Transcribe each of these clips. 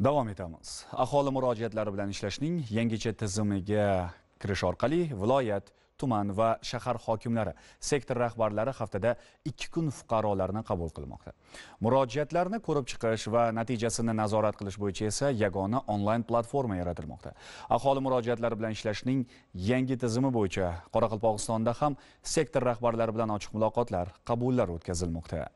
davom etamiz. Aholi murojaatlari bilan ishlashning yangicha tizimiga kirish orqali viloyat tuman va shahar hokimlari sektor rahbarlari haftada ikki kun fuqarolarni qabul qilmoqda. Murojaatlarni ko'rib chiqish va natijasini nazorat qilish bo'yicha esa yagona onlayn platforma yaratilmoqda. Aholi murojaatlari bilan ishlashning yangi tizimi bo'yicha qoraqalpog'istonda ham sektor rahbarlari bilan ochiq muloqotlar qabullar o'tkazilmoqda.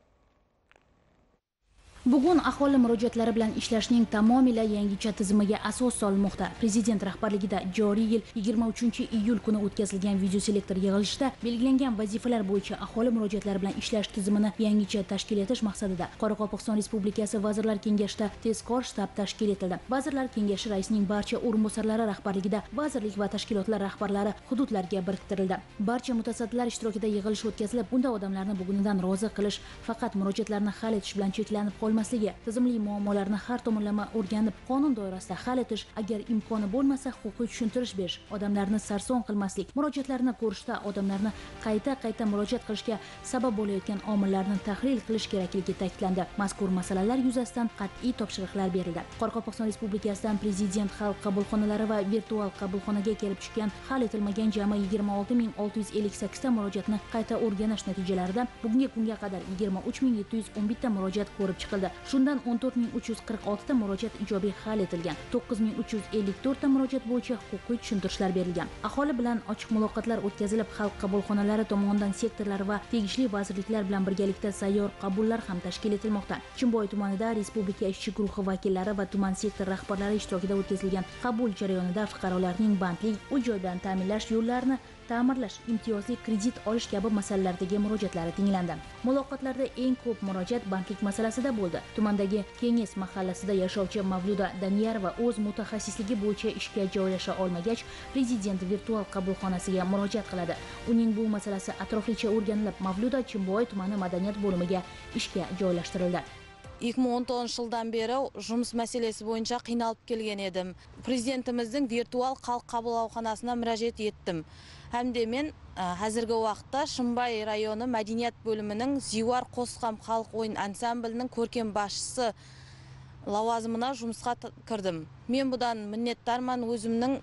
Bugun aholi murojaatlari bilan ishlashning tamomila yangicha tizimiga asos solmoqda. Prezident rahbarligida joriy yil 23 iyul kuni o'tkazilgan videoselektor yig'ilishida belgilangan vazifalar bo'yicha aholi murojaatlari bilan ishlash tizimini yangicha tashkil etish maqsadida qoraqalpog'iston respublikasi vazirlar kengashida tezkor shtab tashkil etildi. Vazirlar kengashi raisining barcha o'rinbosarlari rahbarligida vazirlik va tashkilotlar rahbarlari hududlarga biriktirildi. Barcha mutasaddilar ishtirokida yig'ilish o'tkazilib unda odamlarni bugunidan rozi qilish faqat murojaatlarni hal etish bilan cheklanib qolmaslik bo'lmasligi tizimli muammolarni har tomonlama o'rganib qonun doirasida hal etish agar imkoni bo'lmasa huquqiy tushuntirish berish odamlarni sarson qilmaslik murojaatlarni ko'rishda odamlarni qayta qayta murojaat qilishga sabab bo'layotgan omillarni tahlil qilish kerakligi ta'kidlandi. Mazkur masalalar yuzasidan qat'iy topshiriqlar berildi. Qoraqalpog'iston respublikasidan prezident xalq qabulxonalari va virtual qabulxonaga kelib tushgan hal etilmagan jami yigirma olti ming olti yuz ellik sakkizta murojaatni qayta o'rganish natijalarida bugungi kunga qadar yigirma uch ming yetti yuz o'n bitta murojaat ko'rib chiqildi. Bo'ldi shundan 14346 ta murojaat ijobiy hal etilgan. 9354 ta murojaat bo'yicha huquqiy tushuntirishlar berilgan. Aholi bilan ochiq muloqotlar o'tkazilib xalq qabulxonalari tomonidan sektorlar va tegishli vazirliklar bilan birgalikda sayyor qabullar ham tashkil etilmoqda. Chimboy tumanida respublika ishchi guruhi vakillari va tuman sektor rahbarlari ishtirokida o'tkazilgan qabul jarayonida fuqarolarning bandlik uy joy bilan ta'minlash yo'llarini ta'mirlash imtiyozli kredit olish kabi masalalardagi murojaatlari tinglandi. Muloqotlarda eng ko'p murojaat bandlik masalasida bo'ldi. Tumandagi kenges mahallasida yashovchi mavluda daniyarova o'z mutaxassisligi bo'yicha ishga joylasha olmagach prezident virtual qabulxonasiga murojaat qiladi. Uning bu masalasi atroflicha o'rganilib mavluda chimboy tumani madaniyat bo'limiga ishga joylashtirildi. 2010 жылдан бері жұмыс мәселесі бойынша қиналып келген едім. Президентіміздің виртуал халық қабылдауханасына müracaat еттім. Әмде мен әзіргі уақытта шымбай районы мәдениет бөлімінің зиуар қосқам халық ойын ансамблінің көркем басшысы лауазымына жұмысқа кірдім. Мен бұдан міннеттарман өзімнің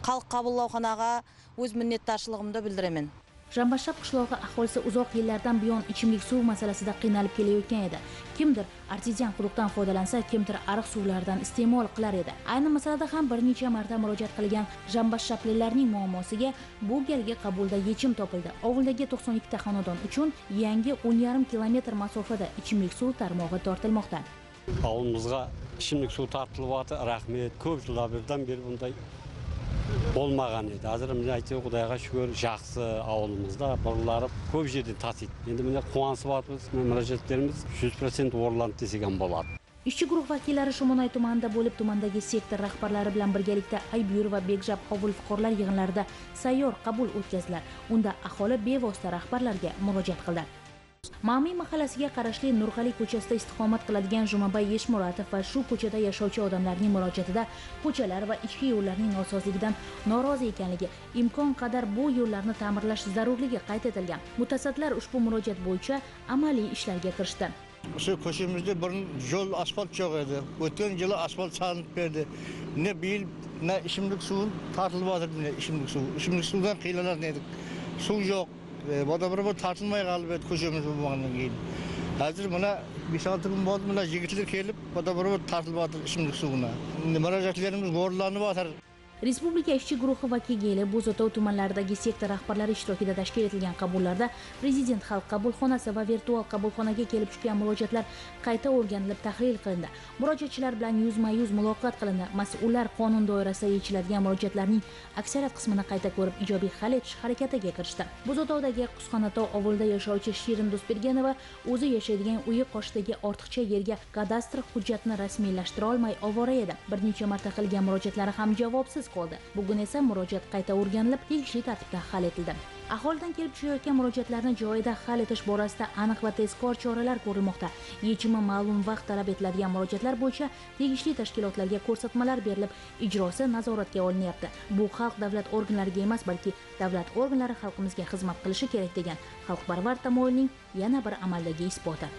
халық қабылдауханаға өз міннеттаршылығымды білдіремін. Jambashab qishlog'i aholisi uzoq yillardan buyon ichimlik suv masalasida qiynalib kelayotgan edi. Kimdir artezian quduqdan foydalansa kimdir ariq suvlaridan iste'mol qilar edi. Ayni masalada ham bir necha marta murojaat qilgan jambashshaplilarning muammosiga bu galgi qabulda yechim topildi. Ovuldagi to'qson ikkita xonadon uchun yangi o'n yarim kilometr masofada ichimlik suv tarmog'i tortilmoqda. Ауылымызға ichimlik suv tortilyapti. Rahmat ko'p көп жылдардан beri bunday болмаған еді қазір міне әйтеуір құдайға шүкір жақсы ауылымызда бұрылары көп жерден тасиды енді міне қуанысып жатырмыз мұражаттеріміз жүз процент орындалды десек ham болады ishchi guruh vakillari shumo'noy tumanida bo'lib tumandagi sektor rahbarlari bilan birgalikda aybuyur va bekjab qobul fuqarolar yig'inlarida sayyor qabul o'tkazdilar. Unda aholi bevosita rahbarlarga murojaat qildi. Mamiy mahallasiga qarashli Nurxali ko'chasida istiqomat qiladigan jumabay yeshmuratov va shu ko'chada yashovchi odamlarning murojaatida ko'chalar va ichki yo'llarning nosozligidan norozi ekanligi imkon qadar bu yo'llarni ta'mirlash zarurligi qayd etilgan. Mutasaddilar ushbu murojaat bo'yicha amaliy ishlarga kirishdi. Shu ko'chamizda burun yo'l asfalt yo'q edi. O'tgan yili asfalt salinib berdi. Ne bu yil na ichimlik suvi tortilib yotirdi ichimlik suvi. Ichimlik suvdan qiynalar edik suv yo'q. Boda bir qolib edi ko'chamiz bo'lmagandan keyin hozir mana besh olti kun bo'ldi mana yigitlar kelib boda bir yotir ichimlik suvini murojaatlarimiz o'rinlanib yotir respublika ishchi guruhi va kegeli bo'zotov tumanlaridagi sektor rahbarlari ishtirokida tashkil etilgan qabullarda prezident xalq qabulxonasi va virtual qabulxonaga kelib tushgan murojaatlar qayta o'rganilib tahlil qilindi. Murojaatchilar bilan yuzma yuz muloqot qilindi. Mas'ullar qonun doirasida yechiladigan murojaatlarning aksariyat qismini qayta ko'rib ijobiy hal etish harakatiga kirishdi. Bo'zotovdagi qusxonatov ovulida yashovchi shirin Do'stbergenova o'zi yashaydigan uyi qoshidagi ortiqcha yerga kadastr hujjatini rasmiylashtira olmay ovora edi. Bir necha marta qilgan murojaatlari ham javobsiz qoldi. Bugun esa murojaat qayta o'rganilib tegishli tartibda hal etildi. Aholidan kelib tushayotgan murojaatlarni joyida hal etish borasida aniq va tezkor choralar ko'rilmoqda. Yechimi ma'lum vaqt talab etiladigan murojaatlar bo'yicha tegishli tashkilotlarga ko'rsatmalar berilib ijrosi nazoratga olinyapti. Bu xalq davlat organlariga emas balki davlat organlari xalqimizga xizmat qilishi kerak degan xalqparvar tamoyilning yana bir amaldagi isboti.